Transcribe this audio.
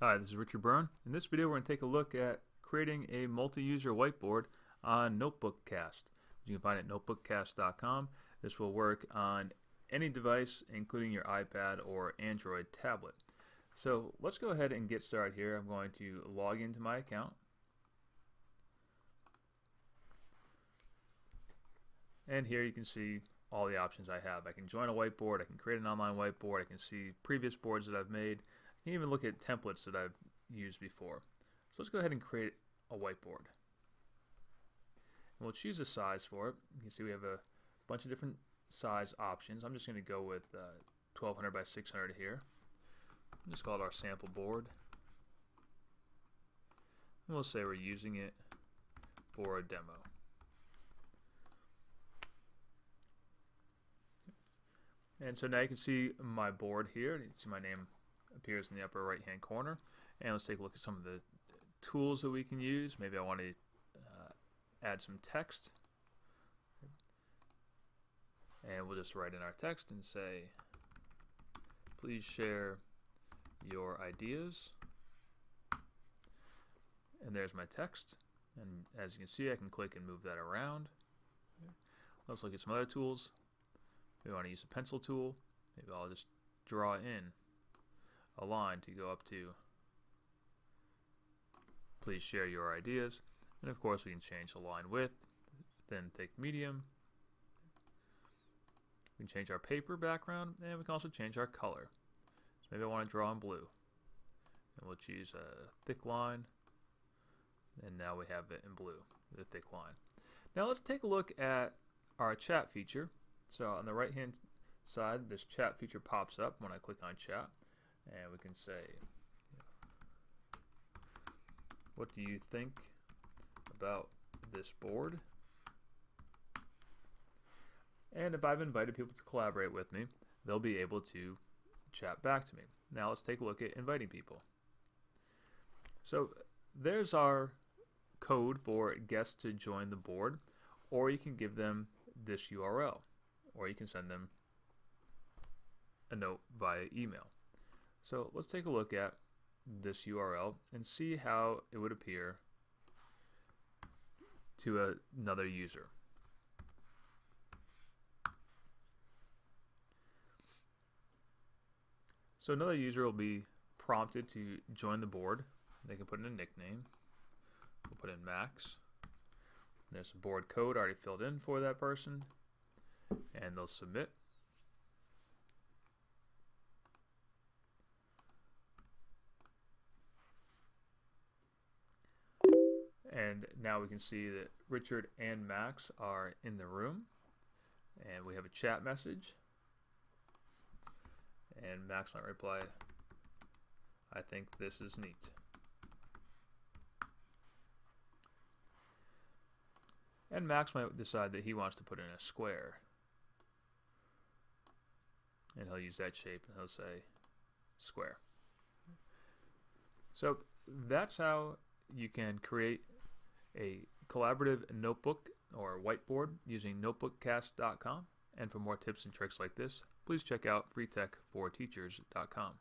Hi, this is Richard Byrne. In this video, we're going to take a look at creating a multi-user whiteboard on NotebookCast. You can find it at notebookcast.com. This will work on any device, including your iPad or Android tablet. So let's go ahead and get started here. I'm going to log into my account. And here you can see all the options I have. I can join a whiteboard, I can create an online whiteboard, I can see previous boards that I've made, you can even look at templates that I've used before. So let's go ahead and create a whiteboard. And we'll choose a size for it. You can see we have a bunch of different size options. I'm just going to go with uh, 1200 by 600 here. Just call it our sample board. And we'll say we're using it for a demo. And so now you can see my board here. You can see my name appears in the upper right hand corner. And let's take a look at some of the tools that we can use. Maybe I want to uh, add some text. And we'll just write in our text and say, please share your ideas. And there's my text. And as you can see, I can click and move that around. Let's look at some other tools. We want to use a pencil tool. Maybe I'll just draw in a line to go up to please share your ideas. And of course we can change the line width thin thick medium. We can change our paper background and we can also change our color. So maybe I want to draw in blue. And we'll choose a thick line and now we have it in blue the thick line. Now let's take a look at our chat feature. So on the right hand side this chat feature pops up when I click on chat and we can say what do you think about this board? And if I've invited people to collaborate with me they'll be able to chat back to me. Now let's take a look at inviting people. So there's our code for guests to join the board or you can give them this URL or you can send them a note via email so let's take a look at this URL and see how it would appear to a, another user. So another user will be prompted to join the board. They can put in a nickname. We'll put in Max. There's a board code already filled in for that person. And they'll submit. And now we can see that Richard and Max are in the room. And we have a chat message. And Max might reply, I think this is neat. And Max might decide that he wants to put in a square. And he'll use that shape and he'll say square. So that's how you can create a collaborative notebook or whiteboard using notebookcast.com. And for more tips and tricks like this, please check out freetech4teachers.com.